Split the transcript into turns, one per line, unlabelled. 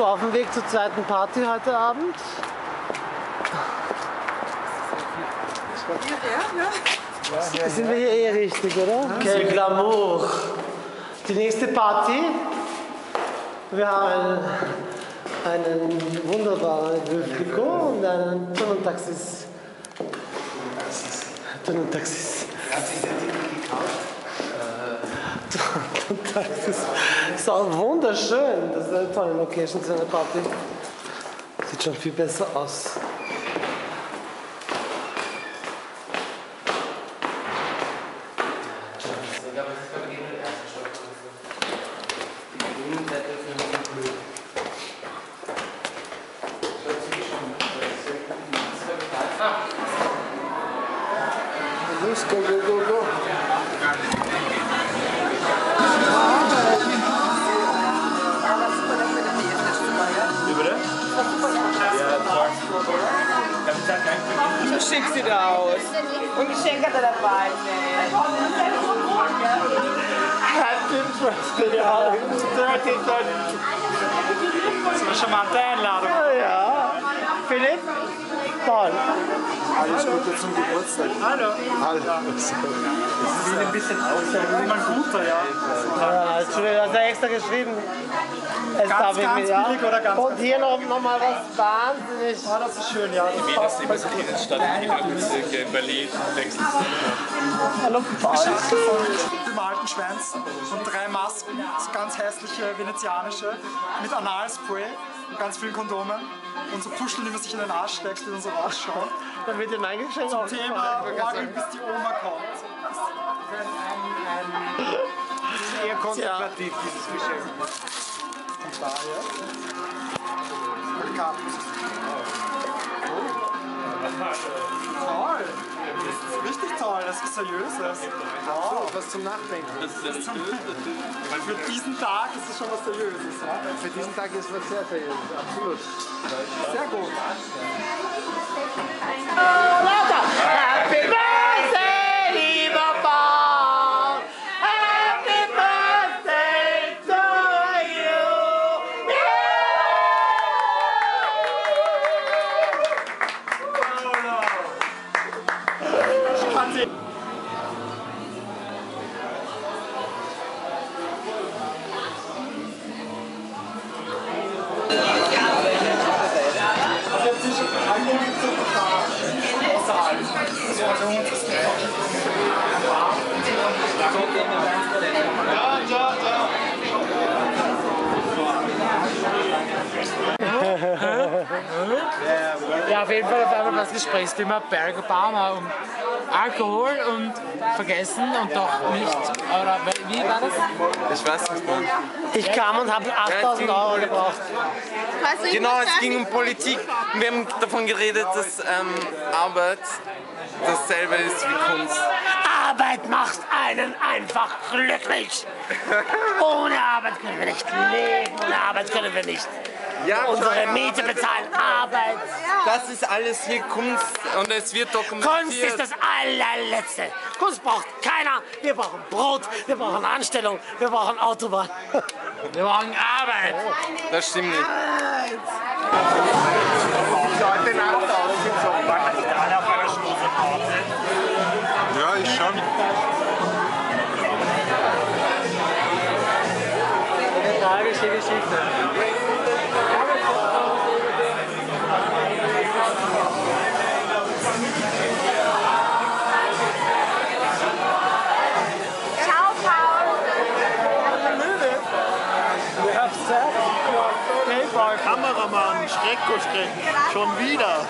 So, auf dem Weg zur zweiten Party heute Abend. Sind wir hier eh richtig, oder? Quel Glamour. Die nächste Party. Wir haben einen, einen wunderbaren Veuve und einen Tunneltaxis. Tunneltaxis.
Hat sich der Titel gekauft?
Tunneltaxis. Ist auch wunderschön. Das ist eine tolle Location zu einer Party. Sieht schon viel besser aus.
Go, go, go, go.
Schick sieht er aus. Und Geschenk hat er dabei.
Happy Birthday, Dirty, dirty.
So eine charmante Einladung.
Ja. Philipp? Toll.
Alles Gute zum Geburtstag.
Hallo.
Hallo.
Sieht ein bisschen aus wie mein guter, ja.
Ja, Entschuldigung, du hast ja extra geschrieben. Es
Ganz,
darf ich
ganz
mir, ja.
billig oder ganz,
Und hier noch, noch mal was wahnsinnig.
Oh, das ist schön, ja. Das passt
Immer so die Innenstadt, die in Berlin wechseln.
Hallo,
von dem alten Schwänz und drei Masken, so ganz hässliche venezianische, mit Analspray ganz vielen Kondomen und so Puscheln, die man sich in den Arsch steckt, dann so rausschauen.
Dann wird dir mein Geschenk
Zum Thema Orgeln, bis die Oma kommt.
Eher kontemplativ, dieses Geschenk.
Und da, ja. Karten. Das ist seriöses.
So, was zum Nachdenken.
Weil für diesen Tag ist es schon was Seriöses. Ja?
Für diesen Tag ist was sehr seriös, absolut.
Sehr gut.
Ja, auf jeden Fall auf einmal das Gesprächsthema Barack Obama um Alkohol und vergessen und doch nicht. Oder wie war das?
Ich weiß nicht mehr.
Ich kam und habe 8000 Euro gebraucht.
Genau, es ging um Politik. Wir haben davon geredet, dass ähm, Arbeit dasselbe ist wie Kunst.
Arbeit macht einen einfach glücklich. Ohne Arbeit können wir nicht leben, ohne Arbeit können wir nicht
Ja,
unsere Miete bezahlen. Arbeit.
Das ist alles hier Kunst und es wird dokumentiert.
Kunst ist das allerletzte. Kunst braucht keiner. Wir brauchen Brot, wir brauchen Anstellung, wir brauchen Autobahn. Wir brauchen Arbeit.
Das stimmt nicht.
Ja, ich schon. Kameramann, Schrecko, Schreck. Schon wieder.